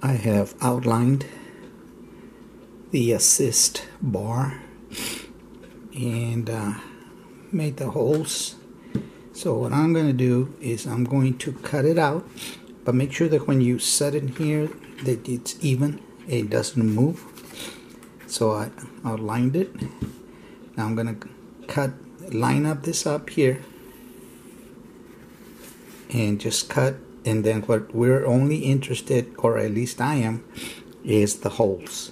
I have outlined the assist bar and uh, made the holes. So what I'm going to do is I'm going to cut it out but make sure that when you set it here that it's even it doesn't move. So I outlined it. Now I'm going to cut line up this up here and just cut and then what we're only interested or at least I am is the holes.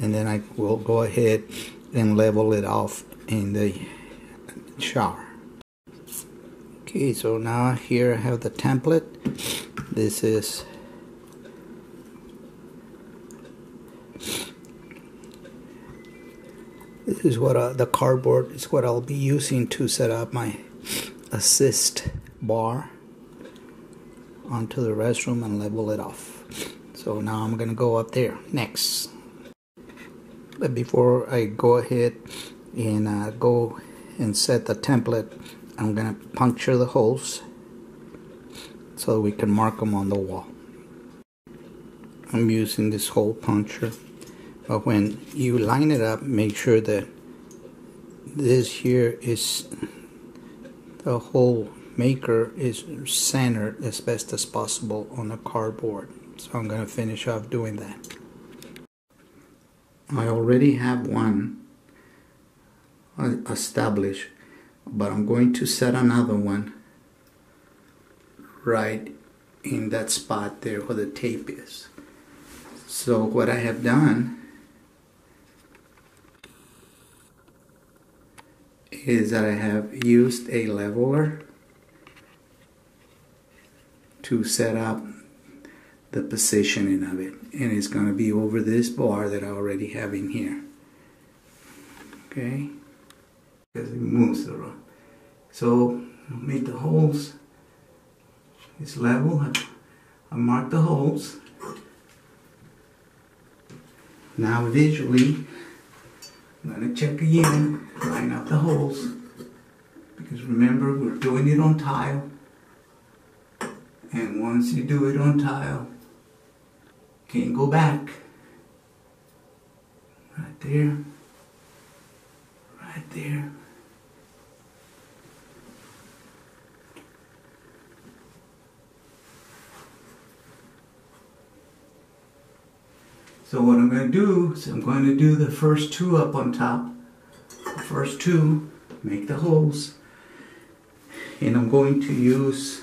And then I will go ahead and level it off in the shower. Okay so now here I have the template. This is this is what uh, the cardboard is what I'll be using to set up my assist bar onto the restroom and level it off. So now I'm gonna go up there. Next. But before I go ahead and uh, go and set the template I'm gonna puncture the holes so we can mark them on the wall. I'm using this hole puncture but when you line it up make sure that this here is the hole maker is centered as best as possible on the cardboard. So I'm going to finish off doing that. I already have one uh, established but I'm going to set another one right in that spot there where the tape is. So what I have done is that I have used a leveler to set up the positioning of it. And it's going to be over this bar that I already have in here. Okay? Because it moves around so make the holes. It's level. I mark the holes. Now visually I'm going to check again line up the holes. Because remember we're doing it on tile and once you do it on tile can't go back right there right there So what I'm going to do is I'm going to do the first two up on top. The first two, make the holes. And I'm going to use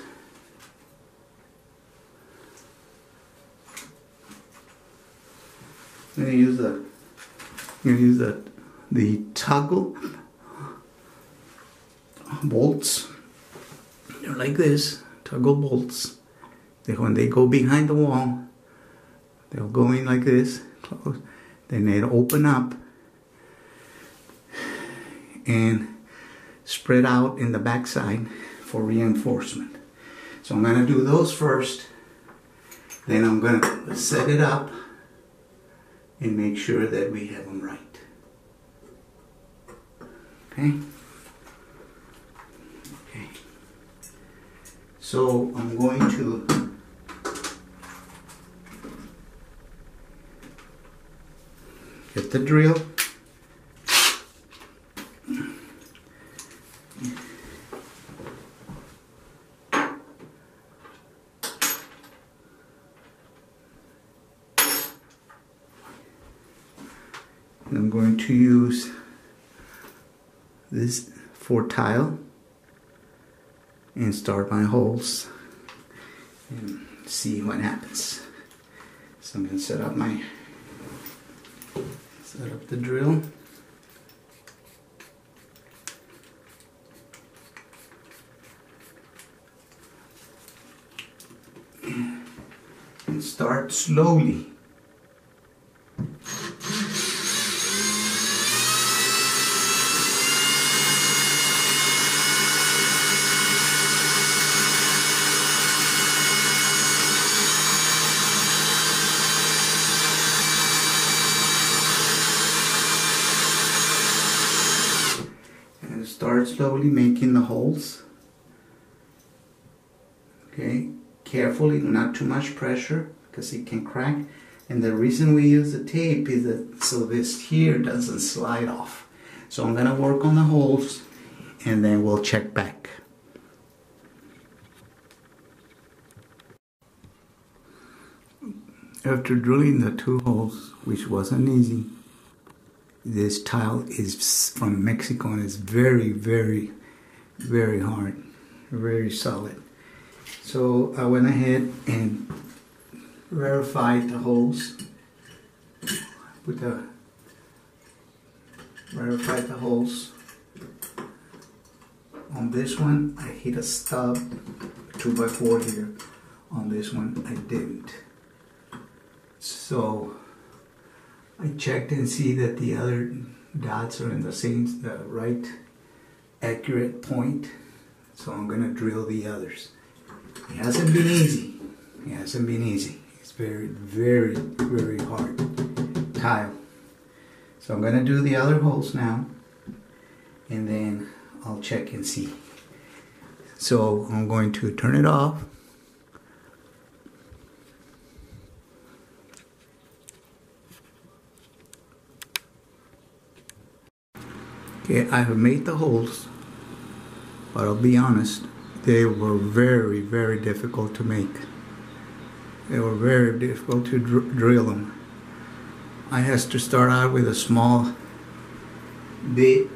To use the I'm to use the the toggle bolts. They're like this, toggle bolts. They when they go behind the wall, they'll go in like this, close. Then they'll open up and spread out in the backside for reinforcement. So I'm to do those first. Then I'm to set it up and make sure that we have them right. Okay? Okay. So I'm going to get the drill. I'm going to use this for tile and start my holes and see what happens. So I'm going to set up my set up the drill. And start slowly. and start slowly making the holes okay carefully not too much pressure because it can crack. And the reason we use the tape is that so this here doesn't slide off. So I'm gonna work on the holes and then we'll check back. After drilling the two holes, which wasn't easy, this tile is from Mexico and it's very, very, very hard, very solid. So I went ahead and verified the holes. Put the verified the holes. On this one, I hit a stub, two by four here. On this one, I didn't. So I checked and see that the other dots are in the same, the right accurate point. So I'm gonna drill the others. It hasn't been easy. It hasn't been easy. It's very, very, very hard tile. So I'm gonna do the other holes now and then I'll check and see. So I'm going to turn it off. Okay, I have made the holes, but I'll be honest, they were very, very difficult to make. They were very difficult to dr drill them. I had to start out with a small bit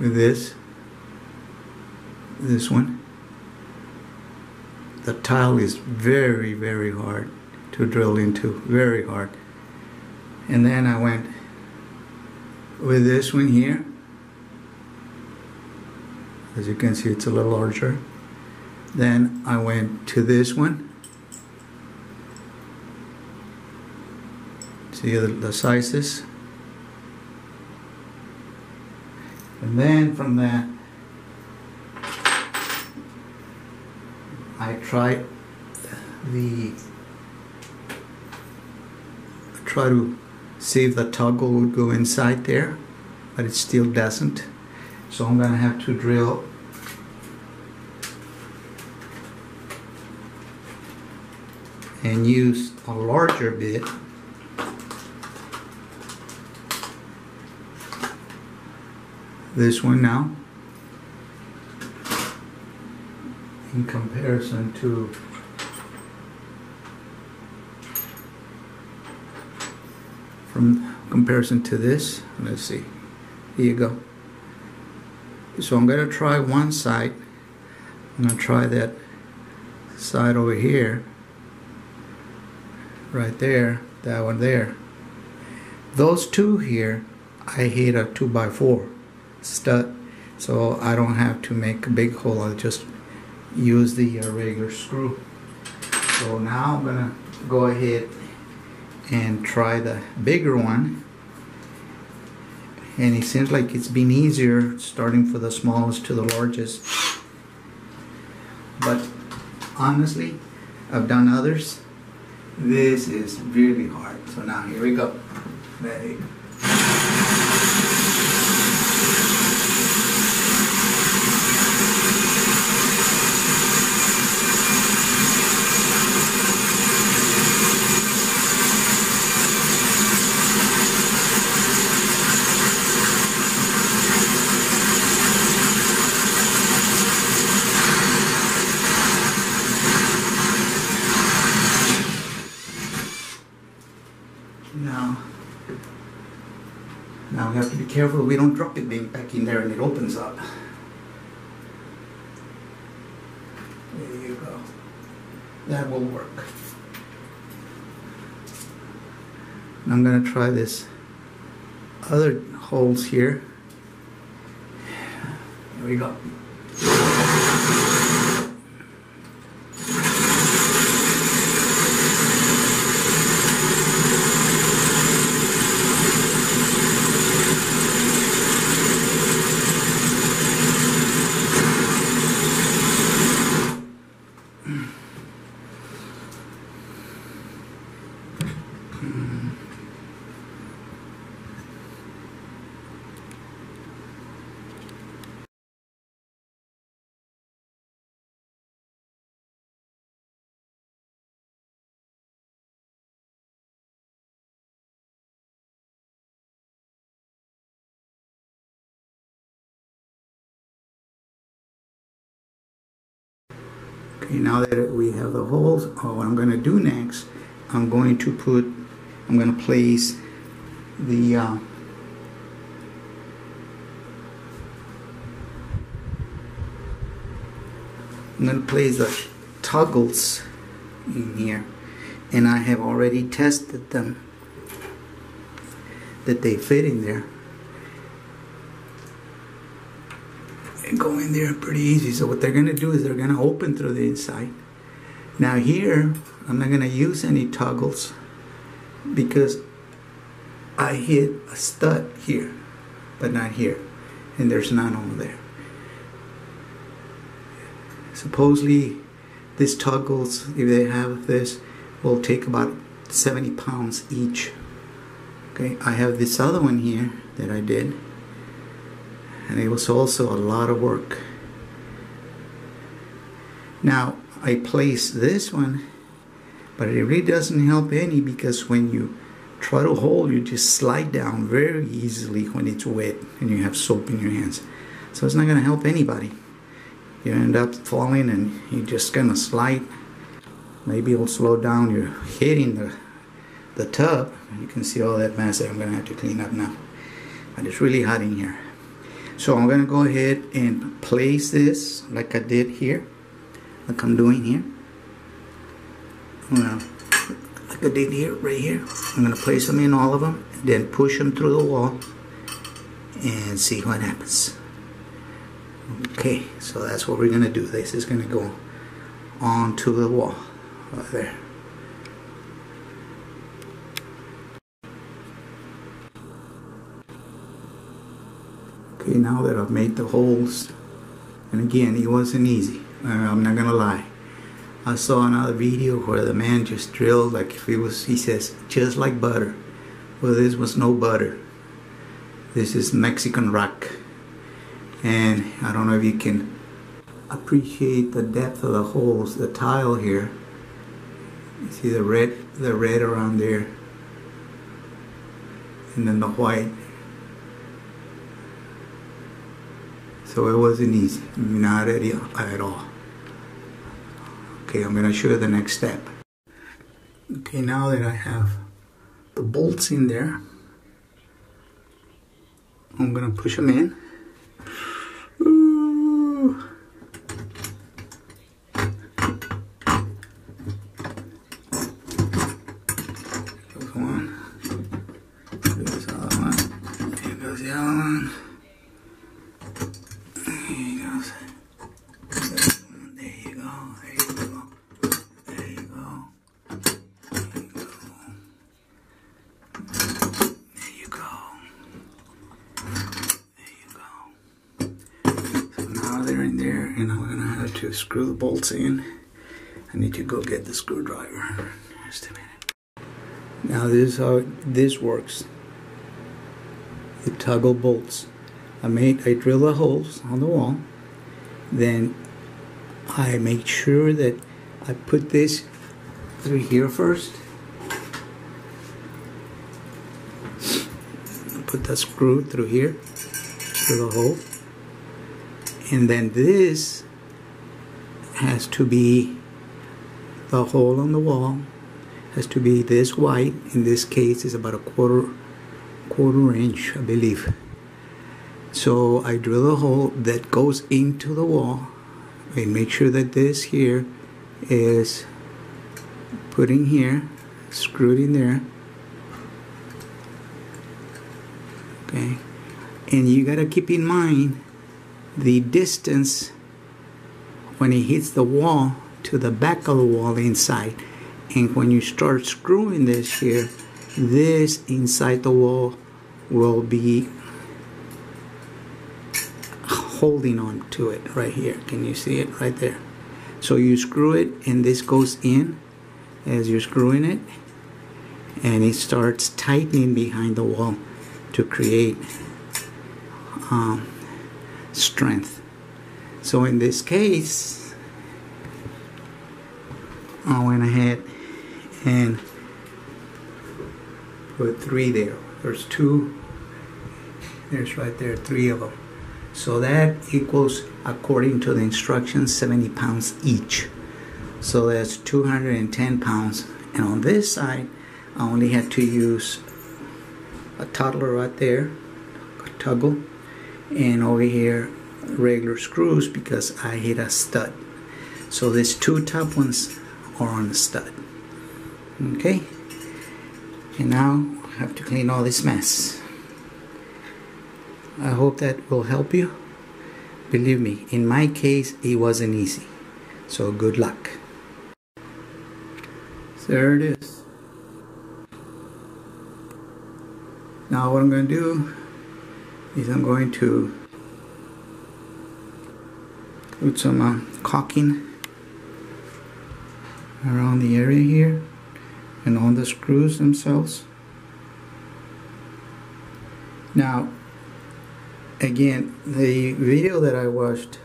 with this this one the tile is very very hard to drill into very hard and then I went with this one here as you can see it's a little larger. Then I went to this one. See the, the sizes? And then from that I tried the try to see if the toggle would go inside there but it still doesn't. So I'm gonna have to drill. And use a larger bit. This one now. In comparison to from comparison to this. Let's see. Here you go. So I'm going to try one side. I'm going to try that side over here. Right there. That one there. Those two here I hit a 2 by 4 stud. So I don't have to make a big hole. I'll just use the uh, regular screw. So now I'm gonna go ahead and try the bigger one. And it seems like it's been easier starting for the smallest to the largest. But honestly I've done others. This is really hard. So now here we go. Ready. Now, now we have to careful we don't drop it back in there and it opens up. There you go. That will work. And I'm going to try this other holes here. There we go. Okay, now that we have the holes, oh, what I'm going to do next, I'm going to put, I'm going to place the uh, I'm going to place the toggles in here. And I have already tested them that they fit in there go in there pretty easy. So what they're going to do is they're going to open through the inside. Now here I'm not going to use any toggles because I hit a stud here but not here. And there's none over there. Supposedly these toggles if they have this will take about 70 pounds each. Okay I have this other one here that I did and it was also a lot of work. Now I place this one but it really doesn't help any because when you try to hold you just slide down very easily when it's wet and you have soap in your hands. So it's not going to help anybody. You end up falling and you're just kind of slide. Maybe it'll slow down your hitting the the tub. You can see all that mess that I'm gonna have to clean up now. But it's really hot in here so I'm gonna go ahead and place this like I did here like I'm doing here. Well like I did here right here. I'm gonna place them in all of them and then push them through the wall and see what happens. Okay so that's what we're gonna do. This is gonna go onto the wall right there okay now that I've made the holes. And again it wasn't easy. I'm not gonna lie. I saw another video where the man just drilled like if it was he says just like butter. Well this was no butter. This is Mexican rock. And I don't know if you can appreciate the depth of the holes the tile here. You see the red the red around there? And then the white so it wasn't easy not at, at all. Okay I'm gonna show you the next step. Okay now that I have the bolts in there I'm gonna push them in to screw the bolts in. I need to go get the screwdriver. Just a minute. Now this is how this works. The toggle bolts. I made I drill the holes on the wall. Then I make sure that I put this through here first. Put the screw through here, through the hole. And then this has to be the hole on the wall has to be this wide. In this case is about a quarter quarter inch I believe. So I drill a hole that goes into the wall. I make sure that this here is put in here screwed in there. Okay. And you got to keep in mind the distance when it hits the wall to the back of the wall inside. And when you start screwing this here this inside the wall will be holding on to it right here. Can you see it right there? So you screw it and this goes in as you're screwing it. And it starts tightening behind the wall to create um, strength so in this case, I went ahead and put three there. There's two, there's right there, three of them. So that equals, according to the instructions, 70 pounds each. so that's 210 pounds and on this side I only had to use a toddler right there a toggle and over here regular screws because I hit a stud. So these two top ones are on the stud. Okay? And now I have to clean all this mess. I hope that will help you. Believe me in my case it wasn't easy. So good luck. There it is. Now what I'm going to do is I'm going to put some uh, caulking around the area here and on the screws themselves. Now again the video that I watched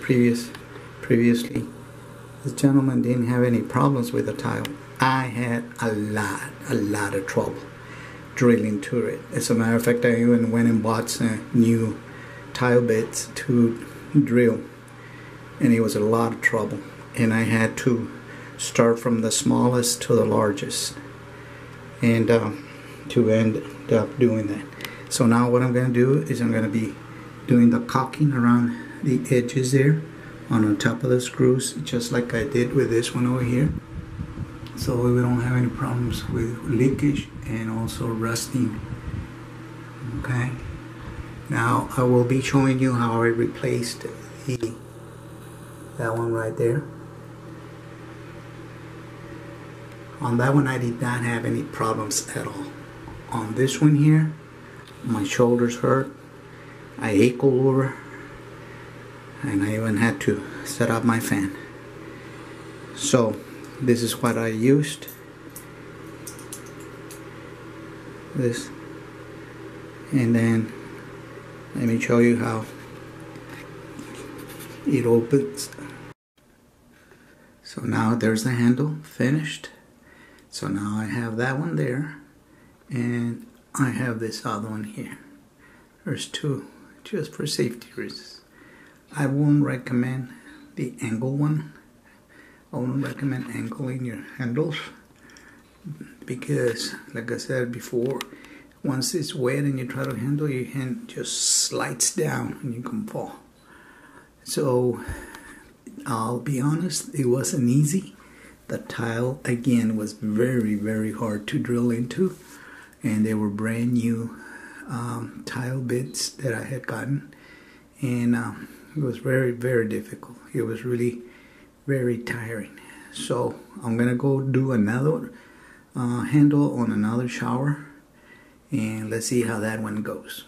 previous previously the gentleman didn't have any problems with the tile. I had a lot a lot of trouble drilling to it. As a matter of fact I even went and bought some new tile bits to drill and it was a lot of trouble. And I had to start from the smallest to the largest and um, to end up doing that. So now what I'm going to do is I'm going to be doing the caulking around the edges there on the top of the screws just like I did with this one over here. So we don't have any problems with leakage and also rusting okay? Now I will be showing you how I replaced the that one right there. On that one I did not have any problems at all. On this one here my shoulders hurt. I all over. And I even had to set up my fan. So this is what I used. This. And then let me show you how it opens so now there's the handle finished so now I have that one there and I have this other one here. There's two, just for safety reasons. I won't recommend the angle one. I won't recommend angling your handles because, like I said before, once it's wet and you try to handle, your hand just slides down and you can fall. So, I'll be honest, it wasn't easy. The tile, again, was very, very hard to drill into and they were brand new um, tile bits that I had gotten and um, it was very very difficult. It was really very tiring. So I'm gonna go do another uh, handle on another shower and let's see how that one goes